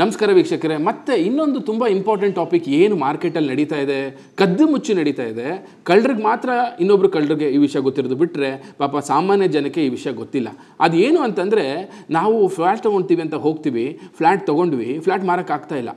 ನಮಸ್ಕಾರ ವೀಕ್ಷಕರೇ, ಮತ್ತೆ ಇನ್ನೊಂದು ತುಂಬ ಇಂಪಾರ್ಟೆಂಟ್ ಟಾಪಿಕ್ ಏನು ಮಾರ್ಕೆಟಲ್ಲಿ ನಡೀತಾ ಇದೆ, ಕದ್ದು ಮುಚ್ಚಿ ನಡೀತಾ ಇದೆ. ಕಳ್ಳರಿಗೆ ಮಾತ್ರ ಇನ್ನೊಬ್ರು ಕಳ್ಳರಿಗೆ ಈ ವಿಷಯ ಗೊತ್ತಿರೋದು ಬಿಟ್ಟರೆ ಪಾಪ ಸಾಮಾನ್ಯ ಜನಕ್ಕೆ ಈ ವಿಷಯ ಗೊತ್ತಿಲ್ಲ. ಅದು ಏನು ಅಂತಂದರೆ, ನಾವು ಫ್ಲ್ಯಾಟ್ ತೊಗೊಳ್ತೀವಿ ಅಂತ ಹೋಗ್ತೀವಿ ಫ್ಲ್ಯಾಟ್ ತೊಗೊಂಡ್ವಿ ಫ್ಲ್ಯಾಟ್ ಮಾರೋಕ್ಕಾಗ್ತಾ ಇಲ್ಲ.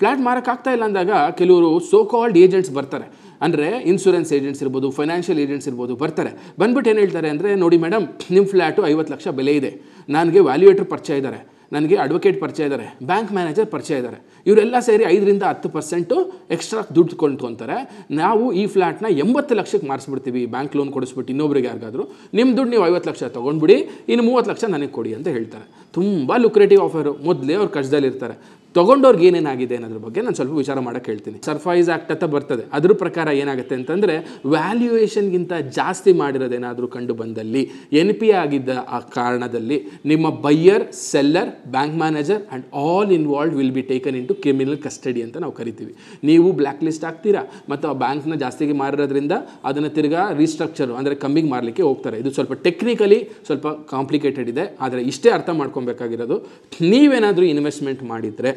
ಫ್ಲ್ಯಾಟ್ ಮಾರೋಕ್ಕಾಗ್ತಾ ಇಲ್ಲ ಅಂದಾಗ ಕೆಲವರು ಸೋ ಕಾಲ್ಡ್ ಏಜೆಂಟ್ಸ್ ಬರ್ತಾರೆ. ಅಂದರೆ ಇನ್ಶೂರೆನ್ಸ್ ಏಜೆಂಟ್ಸ್ ಇರ್ಬೋದು ಫೈನಾನ್ಷಿಯಲ್ ಏಜೆಂಟ್ಸ್ ಇರ್ಬೋದು ಬರ್ತಾರೆ. ಬಂದ್ಬಿಟ್ಟು ಏನು ಹೇಳ್ತಾರೆ ಅಂದರೆ, ನೋಡಿ ಮೇಡಮ್ ನಿಮ್ಮ ಫ್ಲ್ಯಾಟು ಐವತ್ತು ಲಕ್ಷ ಬೆಲೆ ಇದೆ. ನನಗೆ ವ್ಯಾಲ್ಯೂಯೇಟರ್ ಪರಿಚಯ ಇದ್ದಾರೆ. ನನಗೆ ಅಡ್ವೊಕೇಟ್ ಪರಿಚಯ ಇದ್ದಾರೆ ಬ್ಯಾಂಕ್ ಮ್ಯಾನೇಜರ್ ಪರಿಚಯ ಇದ್ದಾರೆ. ಇವರೆಲ್ಲ ಸೇರಿ ಐದರಿಂದ ಹತ್ತು ಪರ್ಸೆಂಟು ಎಕ್ಸ್ಟ್ರಾ ದುಡ್ಡು ಕೊಂಡ್ಕೊತಾರೆ. ನಾವು ಈ ಫ್ಲ್ಯಾಟ್ನ ಎಂಬತ್ತು ಲಕ್ಷಕ್ಕೆ ಮಾರಿಸ್ಬಿಡ್ತೀವಿ ಬ್ಯಾಂಕ್ ಲೋನ್ ಕೊಡಿಸ್ಬಿಟ್ಟು ಇನ್ನೊಬ್ರಿಗೆ ಯಾರಿಗಾದರೂ. ನಿಮ್ಮ ದುಡ್ಡು ನೀವು ಐವತ್ತು ಲಕ್ಷ ತೊಗೊಂಡ್ಬಿಡಿ, ಇನ್ನು ಮೂವತ್ತು ಲಕ್ಷ ನನಗೆ ಕೊಡಿ ಅಂತ ಹೇಳ್ತಾರೆ. ತುಂಬ ಲುಕ್ರೇಟಿವ್ ಆಫರು ಮೊದಲೇ ಅವ್ರು ಕಷ್ಟದಲ್ಲಿರ್ತಾರೆ. ತೊಗೊಂಡವ್ರಿಗೆ ಏನೇನಾಗಿದೆ ಅನ್ನೋದ್ರ ಬಗ್ಗೆ ನಾನು ಸ್ವಲ್ಪ ವಿಚಾರ ಮಾಡೋಕ್ಕೆ ಹೇಳ್ತೀನಿ. ಸರ್ಫೈಸ್ ಆ್ಯಕ್ಟ್ ಅಂತ ಬರ್ತದೆ. ಅದ್ರ ಪ್ರಕಾರ ಏನಾಗುತ್ತೆ ಅಂತಂದರೆ ವ್ಯಾಲ್ಯೂಯೇಷನ್ಗಿಂತ ಜಾಸ್ತಿ ಮಾಡಿರೋದೇನಾದರೂ ಕಂಡು ಬಂದಲ್ಲಿ ಎನ್ ಪಿ ಆಗಿದ್ದ ಆ ಕಾರಣದಲ್ಲಿ ನಿಮ್ಮ buyer seller bank manager and all involve will be taken in to criminal custody ಅಂತ ನಾವು ಕರಿತೀವಿ. ನೀವು ಬ್ಲ್ಯಾಕ್ ಲಿಸ್ಟ್ ಆಗ್ತೀರಾ? ಮತ್ತು ಆ ಬ್ಯಾಂಕ್ನ ಜಾಸ್ತಿಗೆ ಮಾರಿರೋದ್ರಿಂದ ಅದನ್ನು ತಿರ್ಗಾ ರೀಸ್ಟ್ರಕ್ಚರು ಅಂದರೆ ಕಮ್ಮಿಗೆ ಮಾರಲಿಕ್ಕೆ ಹೋಗ್ತಾರೆ. ಇದು ಸ್ವಲ್ಪ ಟೆಕ್ನಿಕಲಿ ಸ್ವಲ್ಪ ಕಾಂಪ್ಲಿಕೇಟೆಡ್ ಇದೆ. ಆದರೆ ಇಷ್ಟೇ ಅರ್ಥ ಮಾಡ್ಕೊಬೇಕಾಗಿರೋದು, ನೀವೇನಾದರೂ ಇನ್ವೆಸ್ಟ್ಮೆಂಟ್ ಮಾಡಿದರೆ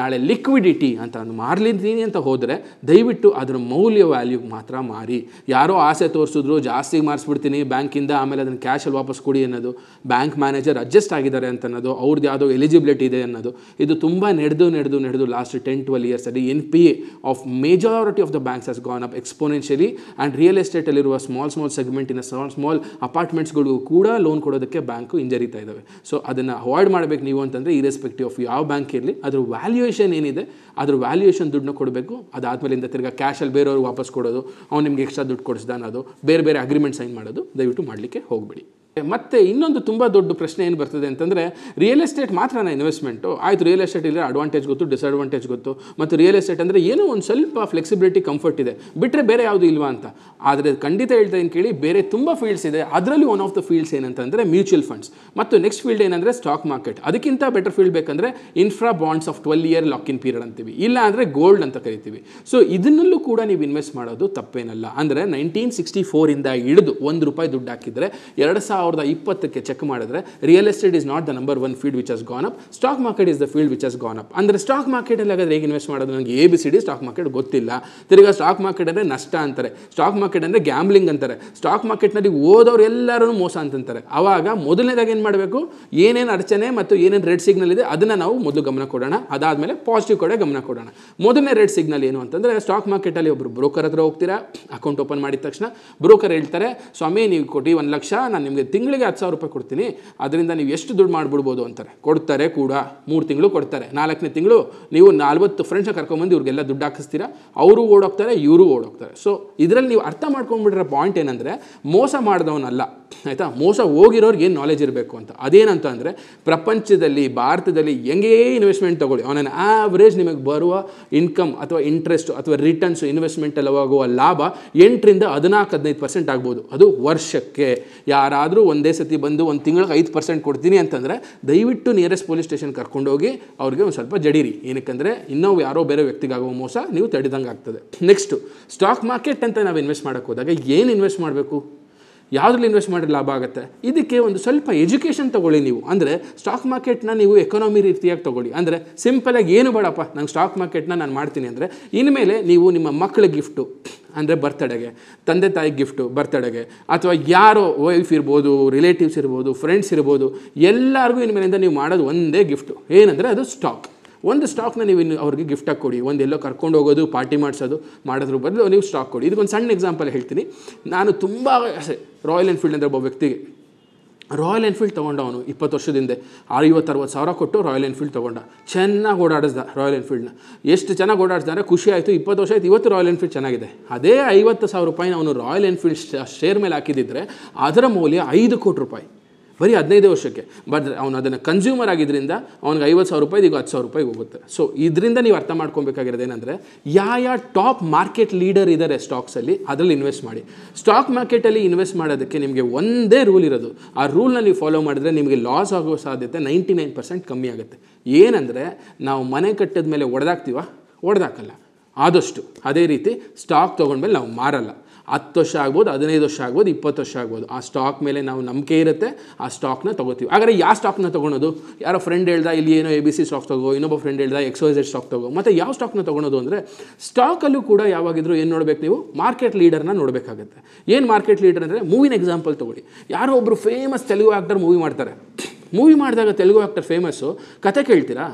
ನಾಳೆ ಲಿಕ್ವಿಡಿಟಿ ಅಂತ ನಾನು ಮಾರ್ಲಿದ್ದೀನಿ ಅಂತ ಹೋದರೆ ದಯವಿಟ್ಟು ಅದರ ಮೌಲ್ಯ ವ್ಯಾಲ್ಯೂ ಮಾತ್ರ ಮಾರಿ. ಯಾರೋ ಆಸೆ ತೋರಿಸಿದ್ರು, ಜಾಸ್ತಿ ಮಾರಿಸ್ಬಿಡ್ತೀನಿ ಬ್ಯಾಂಕಿಂದ ಆಮೇಲೆ ಅದನ್ನು ಕ್ಯಾಶಲ್ಲಿ ವಾಪಸ್ ಕೊಡಿ ಅನ್ನೋದು ಬ್ಯಾಂಕ್ ಮ್ಯಾನೇಜರ್ ಅಡ್ಜಸ್ಟ್ ಆಗಿದ್ದಾರೆ ಅಂತ ಅನ್ನೋದು ಅವ್ರದ್ದು ಯಾವುದೋ ಎಲಿಜಿಬಿಲಿಟಿ ಇದೆ ಅನ್ನೋದು, ಇದು ತುಂಬ ನಡೆದು ನಡೆದು ನಡೆದು last ten twelve ಇಯರ್ಸಲ್ಲಿ N P A of majority of the banks has gone up exponentially and real ಎಸ್ಟೇಟಲ್ಲಿರುವ small small ಸೆಗ್ಮೆಂಟಿನ ಸ್ಮಾಲ್ ಸ್ಮಾಲ್ ಅಪಾರ್ಟ್ಮೆಂಟ್ಸ್ಗಳಿಗೂ ಕೂಡ ಲೋನ್ ಕೊಡೋದಕ್ಕೆ ಬ್ಯಾಂಕು ಹಿಂಜರಿತಾ ಇದ್ದಾವೆ ಸೊ ಅದನ್ನು ಅವಾಯ್ಡ್ ಮಾಡಬೇಕು ನೀವು ಅಂತಂದರೆ ಇರೆಸ್ಪೆಕ್ಟಿವ್ ಆಫ್ ಯಾವ ಬ್ಯಾಂಕ್ ಇರಲಿ, ಅದ್ರ ವ್ಯಾಲ್ಯೂಯೇಷನ್ ಏನಿದೆ, ಅದ್ರ ವ್ಯಾಲ್ಯೂಯೇಷನ್ ದುಡ್ಡನ್ನ ಕೊಡಬೇಕು. ಅದಾದಮೇಲಿಂದ ತಿರ್ಗಾ ಕ್ಯಾಶಲ್ಲಿ ಬೇರೆಯವ್ರಿಗೆ ವಾಪಸ್ ಕೊಡೋದು, ಅವ್ನು ನಿಮ್ಗೆ ಎಕ್ಸ್ಟ್ರಾ ದುಡ್ಡು ಕೊಡಿಸ್ದ ಅನ್ನೋದು, ಬೇರೆ ಬೇರೆ ಅಗ್ರಿಮೆಂಟ್ ಸೈನ್ ಮಾಡೋದು, ದಯವಿಟ್ಟು ಮಾಡಲಿಕ್ಕೆ ಹೋಗಬೇಡಿ. ಮತ್ತೆ ಇನ್ನೊಂದು ತುಂಬ ದೊಡ್ಡ ಪ್ರಶ್ನೆ ಏನು ಬರ್ತದೆ ಅಂತಂದರೆ ರಿಯಲ್ ಎಸ್ಟೇಟ್ ಮಾತ್ರನ ಇನ್ವೆಸ್ಟ್ಮೆಂಟು ಆಯಿತು ರಿಯಲ್ ಎಸ್ಟೇಟ್ ಇಲ್ಲ ಅಡ್ವಾಂಟೇಜ್ ಗೊತ್ತು ಡಿಸ್ಅಡ್ವಾಂಟೇಜ್ ಗೊತ್ತು. ಮತ್ತು ರಿಯಲ್ ಎಸ್ಟೇಟ್ ಅಂದರೆ ಏನೋ ಒಂದು ಸ್ವಲ್ಪ ಫ್ಲೆಕ್ಸಿಬಿಲಿಟಿ ಕಂಫರ್ಟ್ ಇದೆ. ಬಿಟ್ಟರೆ ಬೇರೆ ಯಾವುದು ಇಲ್ವಾ ಅಂತ. ಆದರೆ ಖಂಡಿತ ಹೇಳ್ತಾ ಏನು ಕೇಳಿ, ಬೇರೆ ತುಂಬ ಫೀಲ್ಡ್ಸ್ ಇದೆ. ಅದರಲ್ಲಿ ಒನ್ ಆಫ್ ದ ಫೀಲ್ಡ್ಸ್ ಏನಂತಂದರೆ ಮ್ಯೂಚುವಲ್ ಫಂಡ್ಸ್ ಮತ್ತು ನೆಕ್ಸ್ಟ್ ಫೀಲ್ಡ್ ಏನಂದರೆ ಸ್ಟಾಕ್ ಮಾರ್ಕೆಟ್ ಅದಕ್ಕಿಂತ ಬೆಟರ್ ಫೀಲ್ಡ್ ಬೇಕಂದರೆ infra bonds of twelve year lock in period ಅಂತೀವಿ. ಇಲ್ಲ ಅಂದರೆ ಗೋಲ್ಡ್ ಅಂತ ಕರಿತೀವಿ. ಸೊ ಇದನ್ನಲ್ಲೂ ಕೂಡ ನೀವು ಇನ್ವೆಸ್ಟ್ ಮಾಡೋದು ತಪ್ಪೇನಲ್ಲ. ಅಂದರೆ ನೈನ್ಟೀನ್ ಸಿಕ್ಸ್ಟಿ ಫೋರಿಂದ ಹಿಡಿದು ಒಂದು ರೂಪಾಯಿ ದುಡ್ಡು ಹಾಕಿದರೆ ಎರಡು ಸಾವಿರದ ಇಪ್ಪತ್ತಕ್ಕೆ ಚೆಕ್ ಮಾಡಿದ್ರೆ real estate is not the number one field which has gone up stock market is the field which has gone up ಅಂದರೆ ಸ್ಟಾಕ್ ಮಾರ್ಕೆಟಲ್ಲಿ ಹಾಗಾದ್ರೆ ಹೇಗೆ ಇನ್ವೆಸ್ಟ್ ಮಾಡೋದು? ನನಗೆ A B C D stock market ಗೊತ್ತಿಲ್ಲ. ತಿರ್ಗಾ ಸ್ಟಾಕ್ ಮಾರ್ಕೆಟ್ ಅಂದರೆ ನಷ್ಟ ಅಂತಾರೆ. ಸ್ಟಾಕ್ ಮಾರ್ಕೆಟ್ ಅಂದರೆ ಗ್ಯಾಮ್ಲಿಂಗ್ ಅಂತಾರೆ. ಸ್ಟಾಕ್ ಮಾರ್ಕೆಟ್ನಲ್ಲಿ ಓದೋರು ಎಲ್ಲರೂ ಮೋಸ ಅಂತಂತಾರೆ. ಆವಾಗ ಮೊದಲನೇದಾಗಿ ಏನು ಮಾಡಬೇಕು? ಏನೇನು ಅಡಚಣೆ ಮತ್ತು ಏನೇನು ರೆಡ್ ಸಿಗ್ನಲ್ ಇದೆ, ಅದನ್ನು ನಾವು ಮೊದಲು ಗಮನ ಕೊಡೋಣ. ಅದಾದಮೇಲೆ ಪಾಸಿಟಿವ್ ಕಡೆ ಗಮನ ಕೊಡೋಣ. ಮೊದಲನೇ ರೆಡ್ ಸಿಗ್ನಲ್ ಏನು ಅಂತಂದರೆ ಸ್ಟಾಕ್ ಮಾರ್ಕೆಟಲ್ಲಿ ಒಬ್ಬರು ಬ್ರೋಕರ್ ಹತ್ರ ಹೋಗ್ತೀರಾ? ಅಕೌಂಟ್ ಓಪನ್ ಮಾಡಿದ ತಕ್ಷಣ ಬ್ರೋಕರ್ ಹೇಳ್ತಾರೆ, ಸ್ವಾಮಿ, ನೀವು ಕೊಟ್ಟು ಒಂದು ಲಕ್ಷ, ನಾನು ನಿಮಗೆ ತಿಂಗಳಿಗೆ ಹತ್ತು ಸಾವಿರ ರೂಪಾಯಿ ಕೊಡ್ತೀನಿ, ಅದರಿಂದ ನೀವು ಎಷ್ಟು ದುಡ್ಡು ಮಾಡಿಬಿಡ್ಬೋದು ಅಂತಾರೆ. ಕೊಡ್ತಾರೆ ಕೂಡ, ಮೂರು ತಿಂಗಳು ಕೊಡ್ತಾರೆ. ನಾಲ್ಕನೇ ತಿಂಗಳು ನೀವು ನಲ್ವತ್ತು ಫ್ರೆಂಡ್ಸ್ನ ಕರ್ಕೊಂಬಂದು ಇವ್ರಿಗೆಲ್ಲ ದುಡ್ಡು ಹಾಕಿಸ್ತೀರಾ? ಅವರು ಓಡೋಗ್ತಾರೆ, ಇವರು ಓಡೋಗ್ತಾರೆ. ಸೊ ಇದರಲ್ಲಿ ನೀವು ಅರ್ಥ ಮಾಡ್ಕೊಂಡ್ಬಿಟ್ರೆ ಪಾಯಿಂಟ್ ಏನಂದರೆ, ಮೋಸ ಮಾಡಿದವನಲ್ಲ, ಆಯಿತಾ? ಮೋಸ ಹೋಗಿರೋರ್ಗೆ ಏನು ನಾಲೆಜ್ ಇರಬೇಕು ಅಂತ. ಅದೇನಂತ ಅಂದರೆ, ಪ್ರಪಂಚದಲ್ಲಿ, ಭಾರತದಲ್ಲಿ ಹೆಂಗೇ ಇನ್ವೆಸ್ಟ್ಮೆಂಟ್ ತೊಗೊಳ್ಳಿ. ಅವನ ಆವ್ರೇಜ್ ನಿಮಗೆ ಬರುವ ಇನ್ಕಮ್ ಅಥವಾ ಇಂಟ್ರೆಸ್ಟು ಅಥವಾ ರಿಟರ್ನ್ಸ್ ಇನ್ವೆಸ್ಟ್ಮೆಂಟಲ್ಲಿ ಆಗುವ ಲಾಭ ಎಂಟರಿಂದ ಹದಿನಾಲ್ಕು, ಹದಿನೈದು ಪರ್ಸೆಂಟ್ ಆಗ್ಬೋದು. ಅದು ವರ್ಷಕ್ಕೆ. ಯಾರಾದರೂ ಒಂದೇ ಸತಿ ಬಂದು ಒಂದು ತಿಂಗಳಿಗೆ ಐದು ಪರ್ಸೆಂಟ್ ಕೊಡ್ತೀನಿ ಅಂತಂದರೆ ದಯವಿಟ್ಟು ನಿಯರೆಸ್ಟ್ ಪೊಲೀಸ್ ಸ್ಟೇಷನ್ ಕರ್ಕೊಂಡೋಗಿ ಅವ್ರಿಗೆ ಒಂದು ಸ್ವಲ್ಪ ಜಡೀರಿ. ಏನಕ್ಕಂದರೆ ಇನ್ನೂ ಯಾರೋ ಬೇರೆ ವ್ಯಕ್ತಿಗಾಗುವ ಮೋಸ ನೀವು ತಡೆದಂಗೆ ಆಗ್ತದೆ ನೆಕ್ಸ್ಟು ಸ್ಟಾಕ್ ಮಾರ್ಕೆಟ್ ಅಂತ ನಾವು ಇನ್ವೆಸ್ಟ್ ಮಾಡೋಕ್ಕೆ ಹೋದಾಗ ಏನು ಇನ್ವೆಸ್ಟ್ ಮಾಡಬೇಕು? ಯಾವುದ್ರಲ್ಲಿ ಇನ್ವೆಸ್ಟ್ ಮಾಡಿದ್ರೆ ಲಾಭ ಆಗುತ್ತೆ? ಇದಕ್ಕೆ ಒಂದು ಸ್ವಲ್ಪ ಎಜುಕೇಷನ್ ತೊಗೊಳ್ಳಿ ನೀವು. ಅಂದರೆ ಸ್ಟಾಕ್ ಮಾರ್ಕೆಟ್ನ ನೀವು ಎಕನಾಮಿ ರೀತಿಯಾಗಿ ತೊಗೊಳ್ಳಿ. ಅಂದರೆ ಸಿಂಪಲಾಗಿ ಏನು ಬೇಡಪ್ಪ, ನಂಗೆ ಸ್ಟಾಕ್ ಮಾರ್ಕೆಟ್ನ ನಾನು ಮಾಡ್ತೀನಿ ಅಂದರೆ ಇನ್ಮೇಲೆ ನೀವು ನಿಮ್ಮ ಮಕ್ಕಳ ಗಿಫ್ಟು ಅಂದರೆ ಬರ್ತಡೆಗೆ ತಂದೆ ತಾಯಿ ಗಿಫ್ಟು ಬರ್ತಡೆಗೆ ಅಥವಾ ಯಾರೋ ವೈಫ್ ಇರ್ಬೋದು ರಿಲೇಟಿವ್ಸ್ ಇರ್ಬೋದು ಫ್ರೆಂಡ್ಸ್ ಇರ್ಬೋದು, ಎಲ್ಲರಿಗೂ ಇನ್ಮೇಲಿಂದ ನೀವು ಮಾಡೋದು ಒಂದೇ ಗಿಫ್ಟು ಏನಂದರೆ ಅದು ಸ್ಟಾಕ್ ಒಂದು ಸ್ಟಾಕ್ನ ನೀವು ಇನ್ನು ಅವ್ರಿಗೆ ಗಿಫ್ಟಾಗಿ ಕೊಡಿ ಒಂದು ಎಲ್ಲೋ ಕರ್ಕೊಂಡು ಹೋಗೋದು ಪಾರ್ಟಿ ಮಾಡಿಸೋದು, ಮಾಡೋದ್ರ ಬದಲು ನೀವು ಸ್ಟಾಕ್ ಕೊಡಿ. ಇದಕ್ಕೊಂದು ಸಣ್ಣ ಎಕ್ಸಾಂಪಲ್ ಹೇಳ್ತೀನಿ. ನಾನು ತುಂಬ ರಾಯಲ್ ಎನ್ಫೀಲ್ಡ್ ಅಂದರೆ ಒಬ್ಬ ವ್ಯಕ್ತಿಗೆ. ರಾಯಲ್ ಎನ್ಫೀಲ್ಡ್ ತೊಗೊಂಡ ಅವನು ಇಪ್ಪತ್ತು ವರ್ಷದಿಂದ ಐವತ್ತರವತ್ತು ಸಾವಿರ ಕೊಟ್ಟು ರಾಯಲ್ ಎನ್ಫೀಲ್ಡ್ ತೊಗೊಂಡ. ಚೆನ್ನಾಗಿ ಓಡಾಡಿಸ್ದ ರಾಯಲ್ ಎನ್ಫೀಲ್ಡ್ನ ಎಷ್ಟು ಚೆನ್ನಾಗಿ ಓಡಾಡಿಸ್ದ ಅಂದರೆ ಖುಷಿ ಆಯಿತು. ಇಪ್ಪತ್ತು ವರ್ಷ ಆಯಿತು, ಇವತ್ತು ರಾಯಲ್ ಎನ್ಫೀಲ್ಡ್ ಚೆನ್ನಾಗಿದೆ. ಅದೇ ಐವತ್ತು ಸಾವಿರ ರೂಪಾಯಿನ ಅವನು ರಾಯಲ್ ಎನ್ಫೀಲ್ಡ್ ಶೇರ್ ಮೇಲೆ ಹಾಕಿದ್ದಿದ್ರೆ ಅದರ ಮೌಲ್ಯ ಐದು ಕೋಟಿ ರೂಪಾಯಿ. ಬರೀ ಹದಿನೈದೇ ವರ್ಷಕ್ಕೆ. ಬಟ್ ಅವನು ಅದನ್ನು ಕನ್ಸ್ಯೂಮರ್ ಆಗಿದ್ದರಿಂದ ಅವ್ನಿಗೆ ಐವತ್ತು ಸಾವಿರ ರೂಪಾಯಿ ಈಗ ಹತ್ತು ಸಾವಿರ ರೂಪಾಯಿಗೆ ಹೋಗುತ್ತೆ. ಸೊ ಇದರಿಂದ ನೀವು ಅರ್ಥ ಮಾಡ್ಕೊಬೇಕಾಗಿರೋದು ಏನಂದರೆ ಯಾವ ಯಾವ ಟಾಪ್ ಮಾರ್ಕೆಟ್ ಲೀಡರ್ ಇದ್ದಾರೆ ಸ್ಟಾಕ್ಸಲ್ಲಿ ಅದರಲ್ಲಿ ಇನ್ವೆಸ್ಟ್ ಮಾಡಿ. ಸ್ಟಾಕ್ ಮಾರ್ಕೆಟಲ್ಲಿ ಇನ್ವೆಸ್ಟ್ ಮಾಡೋದಕ್ಕೆ ನಿಮಗೆ ಒಂದೇ ರೂಲ್ ಇರೋದು. ಆ ರೂಲ್ನ ನೀವು ಫಾಲೋ ಮಾಡಿದ್ರೆ ನಿಮಗೆ ಲಾಸ್ ಆಗೋ ಸಾಧ್ಯತೆ ನೈಂಟಿ ನೈನ್ ಪರ್ಸೆಂಟ್ ಕಮ್ಮಿ ಆಗುತ್ತೆ. ಏನಂದರೆ, ನಾವು ಮನೆ ಕಟ್ಟಿದ ಮೇಲೆ ಒಡೆದಾಕ್ತೀವ? ಒಡೆದಾಕಲ್ಲ. ಆದಷ್ಟು, ಅದೇ ರೀತಿ ಸ್ಟಾಕ್ ತೊಗೊಂಡ್ಮೇಲೆ ನಾವು ಮಾರಲ್ಲ. ಹತ್ತು ವರ್ಷ ಆಗ್ಬೋದು, ಹದಿನೈದು ವರ್ಷ ಆಗ್ಬೋದು, ಇಪ್ಪತ್ತು ವರ್ಷ ಆಗ್ಬೋದು. ಆ ಸ್ಟಾಕ್ ಮೇಲೆ ನಾವು ನಂಬಿಕೆ ಇರುತ್ತೆ, ಆ ಸ್ಟಾಕ್ನ ತೊಗೋತೀವಿ. ಹಾಗಾದರೆ ಯಾವ ಸ್ಟಾಕ್ನ ತೊಗೊಳೋದು? ಯಾರೋ ಫ್ರೆಂಡ್ ಹೇಳ್ದ, ಇಲ್ಲಿ ಏನೋ ಎ ಬಿ ಸಿ ಸ್ಟಾಕ್ ತಗೋ, ಇನ್ನೊಬ್ಬ ಫ್ರೆಂಡ್ ಹೇಳ್ದ ಎಕ್ಸ್ ವೈ ಸ್ಟಾಕ್ ತಗೋ. ಮತ್ತು ಯಾವ ಸ್ಟಾಕ್ನ ತೊಗೊಳೋದು ಅಂದರೆ ಸ್ಟಾಕಲ್ಲೂ ಕೂಡ ಯಾವಾಗಿದ್ರೂ ಏನು ನೋಡಬೇಕು ನೀವು? ಮಾರ್ಕೆಟ್ ಲೀಡರ್ನ ನೋಡಬೇಕಾಗುತ್ತೆ. ಏನು ಮಾರ್ಕೆಟ್ ಲೀಡರ್ ಅಂದರೆ ಮೂವಿನ ಎಕ್ಸಾಂಪಲ್ ತೊಗೊಳ್ಳಿ. ಯಾರೋ ಒಬ್ಬರು ಫೇಮಸ್ ತೆಲುಗು ಆ್ಯಕ್ಟರ್ ಮೂವಿ ಮಾಡ್ತಾರೆ. ಮೂವಿ ಮಾಡಿದಾಗ ತೆಲುಗು ಆ್ಯಕ್ಟರ್ ಫೇಮಸ್ಸು ಕತೆ ಕೇಳ್ತೀರಾ?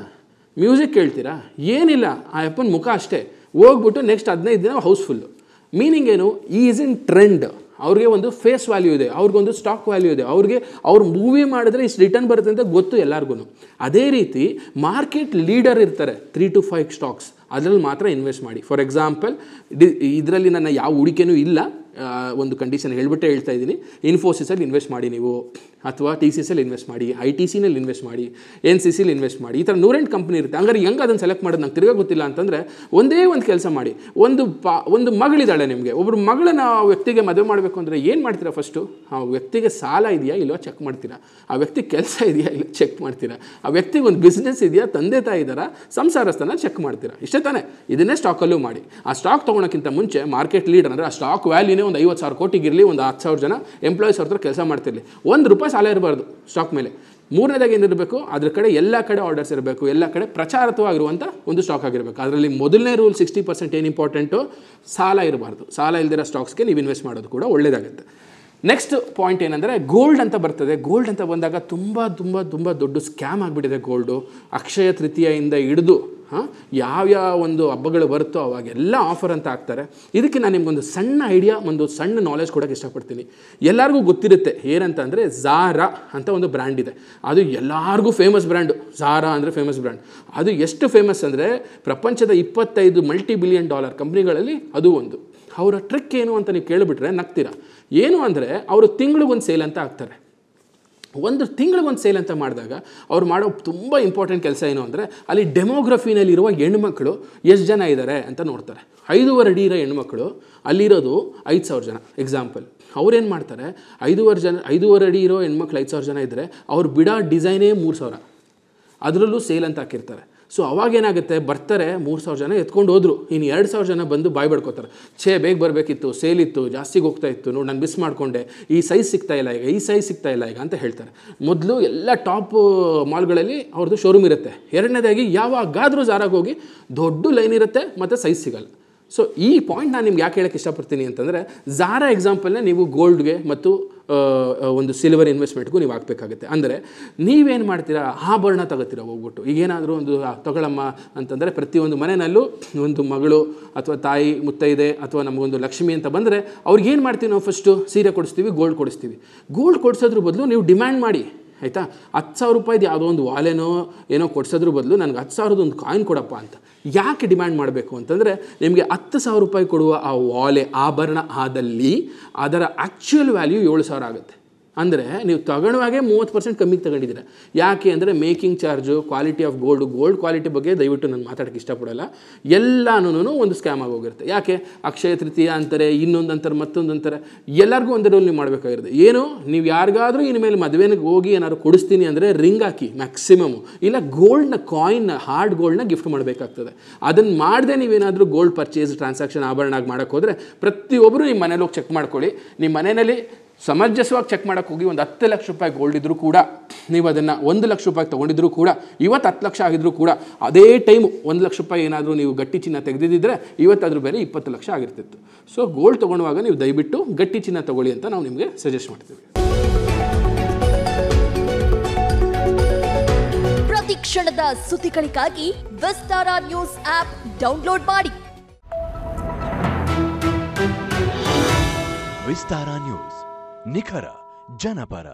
ಮ್ಯೂಸಿಕ್ ಕೇಳ್ತೀರಾ? ಏನಿಲ್ಲ. ಆ ಅಪ್ಪನ ಮುಖ ಅಷ್ಟೇ. ಹೋಗ್ಬಿಟ್ಟು ನೆಕ್ಸ್ಟ್ ಹದಿನೈದು ದಿನ ಹೌಸ್ಫುಲ್ಲು ಮೀನಿಂಗ್ ಏನು? ಈಸ್ ಇನ್ ಟ್ರೆಂಡ್ ಅವ್ರಿಗೆ ಒಂದು ಫೇಸ್ ವ್ಯಾಲ್ಯೂ ಇದೆ. ಅವ್ರಿಗೊಂದು ಸ್ಟಾಕ್ ವ್ಯಾಲ್ಯೂ ಇದೆ. ಅವ್ರಿಗೆ ಅವ್ರು ಮೂವಿ ಮಾಡಿದ್ರೆ ಇಷ್ಟು ರಿಟರ್ನ್ ಬರುತ್ತೆ ಅಂತ ಗೊತ್ತು ಎಲ್ಲರಿಗೂ ಅದೇ ರೀತಿ ಮಾರ್ಕೆಟ್ ಲೀಡರ್ ಇರ್ತಾರೆ. ತ್ರೀ ಟು ಫೈವ್ ಸ್ಟಾಕ್ಸ್ ಅದರಲ್ಲಿ ಮಾತ್ರ ಇನ್ವೆಸ್ಟ್ ಮಾಡಿ. ಫಾರ್ ಎಕ್ಸಾಂಪಲ್ ಇದರಲ್ಲಿ ನನ್ನ ಯಾವ ಹೂಡಿಕೆನೂ ಇಲ್ಲ. ಒಂದು ಕಂಡೀಷನ್ ಹೇಳ್ಬಿಟ್ಟೆ ಹೇಳ್ತಾ ಇದ್ದೀನಿ. ಇನ್ಫೋಸಿಸಲ್ಲಿ ಇನ್ವೆಸ್ಟ್ ಮಾಡಿ ನೀವು. ಅಥವಾ ಟಿ ಸಿ ಇನ್ವೆಸ್ಟ್ ಮಾಡಿ ಐ ಟಿ ಸಿನಲ್ಲಿ ಇನ್ವೆಸ್ಟ್ ಮಾಡಿ ಎನ್ ಸಿ ಸಿಲಿ ಇನ್ವೆಸ್ಟ್ ಮಾಡಿ, ಈ ಥರ ನೂರೆಂಟು ಕಂಪ್ನಿ ಇರುತ್ತೆ. ಹಂಗಾರೆ ಹೆಂಗೆ ಅದನ್ನು ಸೆಲೆಕ್ಟ್ ಮಾಡೋದು ನಂಗೆ ತಿರ್ಗಾ ಗೊತ್ತಿಲ್ಲ ಅಂತಂದರೆ ಒಂದೇ ಒಂದು ಕೆಲಸ ಮಾಡಿ. ಒಂದು ಪಾ, ಒಂದು ಮಗಳಿದ್ದಾಳೆ ನಿಮಗೆ. ಒಬ್ಬರು ಮಗಳನ್ನ ಆ ವ್ಯಕ್ತಿಗೆ ಮದುವೆ ಮಾಡಬೇಕು ಅಂದರೆ ಏನು ಮಾಡ್ತೀರಾ ಫಸ್ಟು ಆ ವ್ಯಕ್ತಿಗೆ ಸಾಲ ಇದೆಯಾ ಇಲ್ಲೋ ಚೆಕ್ ಮಾಡ್ತೀರಾ? ಆ ವ್ಯಕ್ತಿ ಕೆಲಸ ಇದೆಯಾ ಇಲ್ಲ ಚೆಕ್ ಮಾಡ್ತೀರಾ? ಆ ವ್ಯಕ್ತಿಗೆ ಒಂದು ಬಿಸ್ನೆಸ್ ಇದೆಯಾ, ತಂದೆ ತಾಯಿ ಇದ್ದಾರಾ, ಸಂಸಾರಸ್ಥನ ಚೆಕ್ ಮಾಡ್ತೀರಾ? ಇಷ್ಟೇ ತಾನೇ. ಇದನ್ನೇ ಸ್ಟಾಕಲ್ಲೂ ಮಾಡಿ. ಆ ಸ್ಟಾಕ್ ತೊಗೊಳಕ್ಕಿಂತ ಮುಂಚೆ ಮಾರ್ಕೆಟ್ ಲೀಡರ್ ಅಂದರೆ ಆ ಸ್ಟಾಕ್ ವ್ಯಾಲ್ಯೂನೇ ಒಂದು ಐವತ್ತು ಸಾವಿರ ಕೋಟಿಗಿರಲಿ ಒಂದು ಹತ್ತು ಸಾವಿರ ಜನ ಎಂಪ್ಲಾಯೀಸ್ ಅವ್ರ ಹತ್ರ ಕೆಲಸ ಮಾಡ್ತಿರಲಿ. ಒಂದು ರೂಪಾಯಿ ಸಾಲ ಇರಬಾರ್ದು ಸ್ಟಾಕ್ ಮೇಲೆ. ಮೂರನೇದಾಗಿ ಏನಿರಬೇಕು ಅದ್ರ ಕಡೆ ಎಲ್ಲ ಕಡೆ ಆರ್ಡರ್ಸ್ ಇರಬೇಕು. ಎಲ್ಲ ಕಡೆ ಪ್ರಚಾರತ್ವವಾಗಿರುವಂಥ ಒಂದು ಸ್ಟಾಕ್ ಆಗಿರಬೇಕು. ಅದರಲ್ಲಿ ಮೊದಲನೇ ರೂಲ್ ಸಿಕ್ಸ್ಟಿ ಪರ್ಸೆಂಟ್ ಏನು ಇಂಪಾರ್ಟೆಂಟು ಸಾಲ ಇರಬಾರ್ದು. ಸಾಲ ಇಲ್ದಿರೋ ಸ್ಟಾಕ್ಸ್ಗೆ ನೀವು ಇನ್ವೆಸ್ಟ್ ಮಾಡೋದು ಕೂಡ ಒಳ್ಳೆಯದಾಗುತ್ತೆ ನೆಕ್ಸ್ಟ್ ಪಾಯಿಂಟ್ ಏನಂದರೆ ಗೋಲ್ಡ್ ಅಂತ ಬರ್ತದೆ. ಗೋಲ್ಡ್ ಅಂತ ಬಂದಾಗ ತುಂಬ ತುಂಬ ತುಂಬ ದೊಡ್ಡ ಸ್ಕ್ಯಾಮ್ ಆಗಿಬಿಟ್ಟಿದೆ ಗೋಲ್ಡು ಅಕ್ಷಯ ತೃತೀಯದಿಂದ ಹಿಡಿದು ಹಾಂ? ಯಾವ್ಯಾವ ಒಂದು ಹಬ್ಬಗಳು ಬರುತ್ತೋ ಅವಾಗೆಲ್ಲ ಆಫರ್ ಅಂತ ಹಾಕ್ತಾರೆ. ಇದಕ್ಕೆ ನಾನು ನಿಮ್ಗೊಂದು ಸಣ್ಣ ಐಡಿಯಾ ಒಂದು ಸಣ್ಣ ನಾಲೆಜ್ ಕೊಡೋಕ್ಕೆ ಇಷ್ಟಪಡ್ತೀನಿ. ಎಲ್ಲರಿಗೂ ಗೊತ್ತಿರುತ್ತೆ ಏನಂತ ಅಂದರೆ ಝಾರಾ ಅಂತ ಒಂದು ಬ್ರ್ಯಾಂಡ್ ಇದೆ. ಅದು ಎಲ್ಲರಿಗೂ ಫೇಮಸ್ ಬ್ರ್ಯಾಂಡು ಝಾರಾ ಅಂದರೆ ಫೇಮಸ್ ಬ್ರ್ಯಾಂಡ್ ಅದು ಎಷ್ಟು ಫೇಮಸ್ ಅಂದರೆ ಪ್ರಪಂಚದ ಇಪ್ಪತ್ತೈದು ಮಲ್ಟಿ ಬಿಲಿಯನ್ ಡಾಲರ್ ಕಂಪ್ನಿಗಳಲ್ಲಿ ಅದು ಒಂದು. ಅವರ ಟ್ರಿಕ್ ಏನು ಅಂತ ನೀವು ಕೇಳಿಬಿಟ್ರೆ ನಗ್ತೀರಾ? ಏನು ಅಂದರೆ ಅವರು ತಿಂಗಳಿಗೊಂದು ಸೇಲ್ ಅಂತ ಹಾಕ್ತಾರೆ. ಒಂದು ತಿಂಗಳಿಗೊಂದು ಸೇಲ್ ಅಂತ ಮಾಡಿದಾಗ ಅವ್ರು ಮಾಡೋ ತುಂಬ ಇಂಪಾರ್ಟೆಂಟ್ ಕೆಲಸ ಏನು ಅಂದರೆ ಅಲ್ಲಿ ಡೆಮೋಗ್ರಫಿನಲ್ಲಿರುವ ಹೆಣ್ಮಕ್ಳು ಎಷ್ಟು ಜನ ಇದ್ದಾರೆ ಅಂತ ನೋಡ್ತಾರೆ. ಐದೂವರೆ ಅಡಿ ಇರೋ ಹೆಣ್ಮಕ್ಳು ಅಲ್ಲಿರೋದು ಐದು ಸಾವಿರ ಜನ. ಎಕ್ಸಾಂಪಲ್ ಅವ್ರೇನು ಮಾಡ್ತಾರೆ? ಐದೂವರೆ ಜನ, ಐದೂವರೆ ಅಡಿ ಇರೋ ಹೆಣ್ಮಕ್ಳು ಐದು ಸಾವಿರ ಜನ ಇದ್ದರೆ ಅವ್ರು ಬಿಡೋ ಡಿಸೈನೇ ಮೂರು ಸಾವಿರ. ಅದರಲ್ಲೂ ಸೇಲ್ ಅಂತ ಹಾಕಿರ್ತಾರೆ. ಸೊ ಅವಾಗೇನಾಗುತ್ತೆ ಬರ್ತಾರೆ, ಮೂರು ಸಾವಿರ ಜನ ಎತ್ಕೊಂಡು ಹೋದ್ರು. ಇನ್ನು ಎರಡು ಸಾವಿರ ಜನ ಬಂದು ಬಾಯ್ ಬಡ್ಕೋತಾರೆ. ಛೇ, ಬೇಗ ಬರಬೇಕಿತ್ತು, ಸೇಲ್ ಇತ್ತು ಜಾಸ್ತಿಗೆ ಹೋಗ್ತಾ ಇತ್ತು, ನೋಡಿ ನಾನು ಮಿಸ್ ಮಾಡಿಕೊಂಡೆ. ಈ ಸೈಜ್ ಸಿಗ್ತಾ ಇಲ್ಲ ಈಗ, ಈ ಸೈಜ್ ಸಿಗ್ತಾ ಇಲ್ಲ ಈಗ ಅಂತ ಹೇಳ್ತಾರೆ. ಮೊದಲು ಎಲ್ಲ ಟಾಪ್ ಮಾಲ್ಗಳಲ್ಲಿ ಅವ್ರದ್ದು ಶೋರೂಮ್ ಇರುತ್ತೆ. ಎರಡನೇದಾಗಿ ಯಾವಾಗಾದರೂ ಜಾರಾಗಿ ಹೋಗಿ ದೊಡ್ಡ ಲೈನ್ ಇರುತ್ತೆ, ಮತ್ತು ಸೈಜ್ ಸಿಗಲ್ಲ. ಸೊ ಈ ಪಾಯಿಂಟ್ ನಾನು ನಿಮ್ಗೆ ಯಾಕೆ ಹೇಳಕ್ಕೆ ಇಷ್ಟಪಡ್ತೀನಿ ಅಂತಂದರೆ ಝಾರಾ ಎಕ್ಸಾಂಪಲ್ನ ನೀವು ಗೋಲ್ಡ್ಗೆ ಮತ್ತು ಒಂದು ಸಿಲ್ವರ್ ಇನ್ವೆಸ್ಟ್ಮೆಂಟ್ಗೂ ನೀವು ಹಾಕಬೇಕಾಗುತ್ತೆ. ಅಂದರೆ, ನೀವೇನು ಮಾಡ್ತೀರಾ? ಆಭರಣ ತಗೋತೀರಾ ಹೋಗ್ಬಿಟ್ಟು. ಈಗೇನಾದರೂ ಒಂದು ತಗೊಳಮ್ಮ ಅಂತಂದರೆ ಪ್ರತಿಯೊಂದು ಮನೆಯಲ್ಲೂ ಒಂದು ಮಗಳು ಅಥವಾ ತಾಯಿ ಮುತ್ತೈದೆ ಅಥವಾ ನಮಗೊಂದು ಲಕ್ಷ್ಮಿ ಅಂತ ಬಂದರೆ, ಅವ್ರಿಗೆ ಏನು ಮಾಡ್ತೀವಿ ನಾವು ಫಸ್ಟು ಸೀರೆ ಕೊಡಿಸ್ತೀವಿ ಗೋಲ್ಡ್ ಕೊಡಿಸ್ತೀವಿ. ಗೋಲ್ಡ್ ಕೊಡಿಸೋದ್ರ ಬದಲು ನೀವು ಡಿಮ್ಯಾಂಡ್ ಮಾಡಿ. ಆಯಿತಾ? ಹತ್ತು ಸಾವಿರ ರೂಪಾಯಿದು ಯಾವುದೋ ಒಂದು ವಾಲೆನೋ ಏನೋ ಕೊಡಿಸೋದ್ರ ಬದಲು ನನಗೆ ಹತ್ತು ಸಾವಿರದ ಒಂದು ಕಾಯಿನ್ ಕೊಡಪ್ಪ ಅಂತ. ಯಾಕೆ ಡಿಮ್ಯಾಂಡ್ ಮಾಡಬೇಕು ಅಂತಂದರೆ ನಿಮಗೆ ಹತ್ತು ಸಾವಿರ ರೂಪಾಯಿ ಕೊಡುವ ಆ ವಾಲೆ ಆಭರಣ ಆದಲ್ಲಿ ಅದರ ಆ್ಯಕ್ಚುಯಲ್ ವ್ಯಾಲ್ಯೂ ಏಳು ಸಾವಿರ ಆಗುತ್ತೆ. ಅಂದರೆ ನೀವು ತಗೊಳ್ಳುವಾಗೆ ಮೂವತ್ತು ಪರ್ಸೆಂಟ್ ಕಮ್ಮಿಗೆ ತಗೊಂಡಿದ್ದೀರ. ಯಾಕೆ ಅಂದರೆ making charge, quality of gold gold quality ಬಗ್ಗೆ ದಯವಿಟ್ಟು ನಾನು ಮಾತಾಡೋಕ್ಕೆ ಇಷ್ಟಪಡಲ್ಲ. ಎಲ್ಲನೂ ಒಂದು ಸ್ಕ್ಯಾಮ್ ಆಗೋಗಿರುತ್ತೆ. ಯಾಕೆ? ಅಕ್ಷಯ ತೃತೀಯ ಅಂತಾರೆ, ಇನ್ನೊಂದು ಅಂತಾರೆ, ಮತ್ತೊಂದು ಅಂತಾರೆ. ಎಲ್ಲರಿಗೂ ಒಂದು ರೋಲ್ ನೀವು ಮಾಡಬೇಕಾಗಿರುತ್ತೆ. ಏನು? ನೀವು ಯಾರಿಗಾದರೂ ಇನ್ನು ಇನ್ಮೇಲೆ ಮದುವೆನಿಗೆ ಹೋಗಿ ಏನಾದ್ರು ಕೊಡಿಸ್ತೀನಿ ಅಂದರೆ ರಿಂಗ್ ಹಾಕಿ ಮ್ಯಾಕ್ಸಿಮಮ್ ಇಲ್ಲ ಗೋಲ್ಡ್ನ ಕಾಯಿನ್ ಹಾರ್ಡ್ ಗೋಲ್ಡ್ನ ಗಿಫ್ಟ್ ಮಾಡಬೇಕಾಗ್ತದೆ. ಅದನ್ನು ಮಾಡದೆ ನೀವೇನಾದರೂ ಗೋಲ್ಡ್ ಪರ್ಚೇಸ್ ಟ್ರಾನ್ಸಾಕ್ಷನ್ ಆಭರಣ ಆಗಿ ಮಾಡೋಕ್ಕೆ ಹೋದರೆ ಪ್ರತಿಯೊಬ್ಬರು ನಿಮ್ಮ ಮನೇಲಿ ಹೋಗಿ ಚೆಕ್ ಮಾಡ್ಕೊಳ್ಳಿ. ನಿಮ್ಮ ಮನೆಯಲ್ಲಿ ಸಮಂಜಸವಾಗಿ ಚೆಕ್ ಮಾಡೋಕ್ಕೆ ಹೋಗಿ ಒಂದು ಹತ್ತು ಲಕ್ಷ ರೂಪಾಯಿ ಗೋಲ್ಡ್ ಇದ್ದರೂ ಕೂಡ ನೀವು ಅದನ್ನು ಒಂದು ಲಕ್ಷ ರೂಪಾಯಿ ತೊಗೊಂಡಿದ್ರು ಕೂಡ ಇವತ್ತು ಹತ್ತು ಲಕ್ಷ ಆಗಿದ್ರೂ ಕೂಡ ಅದೇ ಟೈಮು ಒಂದು ಲಕ್ಷ ರೂಪಾಯಿ ಏನಾದರೂ ನೀವು ಗಟ್ಟಿ ಚಿನ್ನ ತೆಗೆದಿದ್ದರೆ ಇವತ್ತು ಅದ್ರ ಬೆಲೆ ಇಪ್ಪತ್ತು ಲಕ್ಷ ಆಗಿರ್ತಿತ್ತು. ಸೊ ಗೋಲ್ಡ್ ತೊಗೊಳುವಾಗ ನೀವು ದಯವಿಟ್ಟು ಗಟ್ಟಿ ಚಿನ್ನ ತೊಗೊಳ್ಳಿ ಅಂತ ನಾವು ನಿಮಗೆ ಸಜೆಸ್ಟ್ ಮಾಡ್ತೀವಿ. ಪ್ರತಿ ಕ್ಷಣದ ಸುದ್ದಿಗಳಿಗಾಗಿ ವಿಸ್ತಾರ ನ್ಯೂಸ್ ಆಪ್ ಡೌನ್ಲೋಡ್ ಮಾಡಿ. ವಿಸ್ತಾರ ನ್ಯೂಸ್. ನಿಖರ ಜನಪರ